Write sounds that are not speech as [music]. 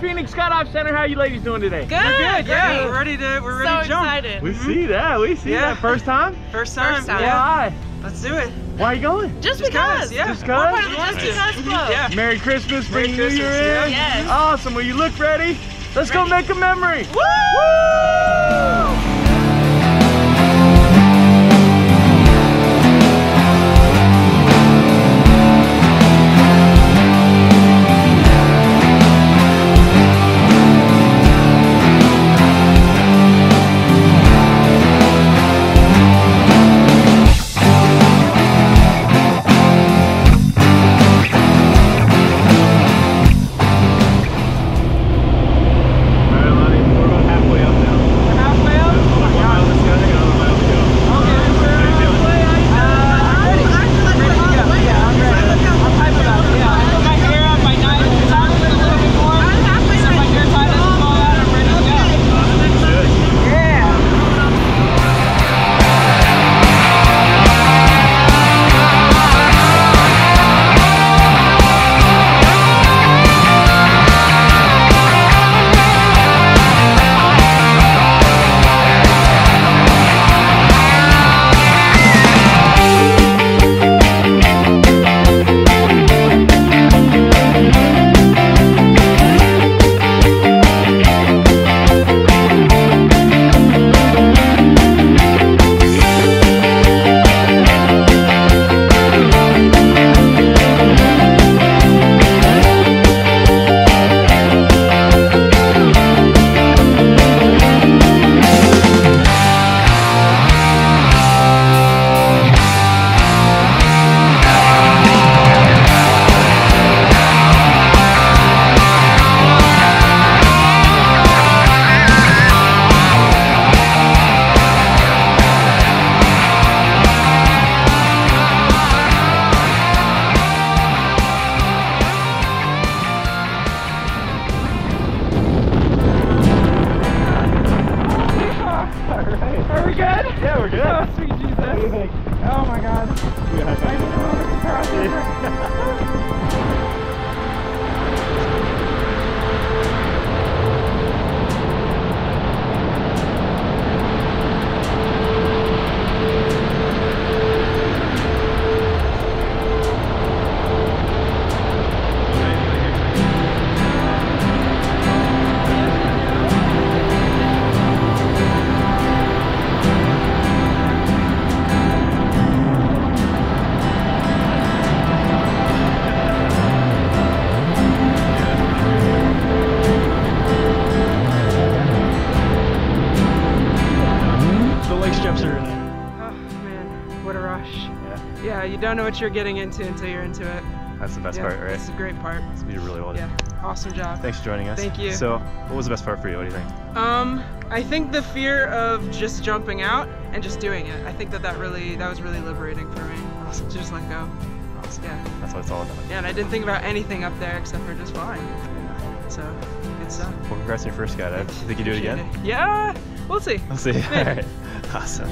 Phoenix Skydive Center. How you ladies doing today? Good. Good, yeah, we're ready to we're ready so to jump. excited. We mm-hmm. see that. We see Yeah. that. First time? First time. First time. Yeah. Why? Let's do it. Why are you going? Just, Just because. 'cause, yeah. Just We're part cause? of the Yeah. Just Because Club. Yeah. Merry Christmas. Merry Bring New Christmas, Year yeah. in. Yes. Awesome. Well, you look ready. Let's go make a memory. Woo! All sweet Jesus. Oh my God. I The jumps are. Oh man, what a rush. Yeah. Yeah, you don't know what you're getting into until you're into it. That's the best yeah, part, right? Is a great part. You did really well. Yeah, awesome job. Thanks for joining us. Thank you. So, what was the best part for you? What do you think? Um, I think the fear of just jumping out and just doing it. I think that that really that was really liberating for me. Awesome. To just let go. Awesome. Yeah. That's what it's all about. Yeah, and I didn't think about anything up there except for just flying. So, good stuff. Well, congrats on your first skydive. You think you do it again? Yeah, we'll see. We'll see. [laughs] All right. Awesome.